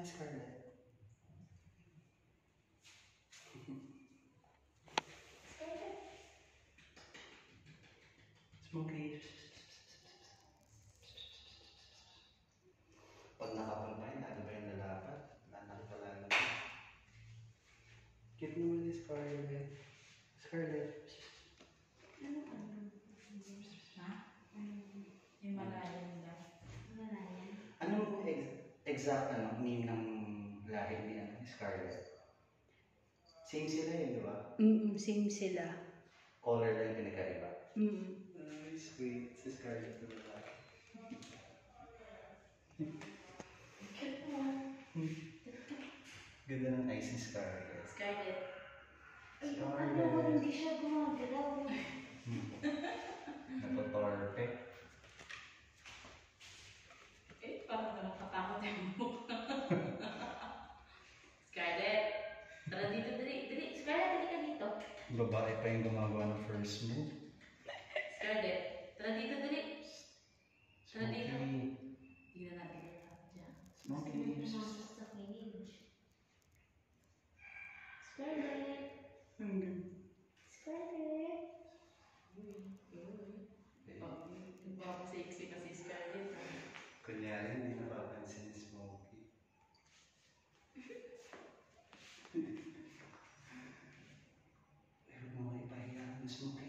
Ask her that. Smokey. Pag nakapalpay, ano ba yung lalapat? Anak pala naman. Give me this card. Exact ano, name ng lahi ni ano, ni Scarlett? Same sila yun, di ba? Mm, same sila. Color lang pinagkaiba. Mm. Ay, sweet. Si Scarlett na mo. Ganda ng eyes ni Scarlett. Scarlett. Ay, ano, hindi siya gumagalaw. Babae pa yung gumagawa ng first move. Scarlett. Krishna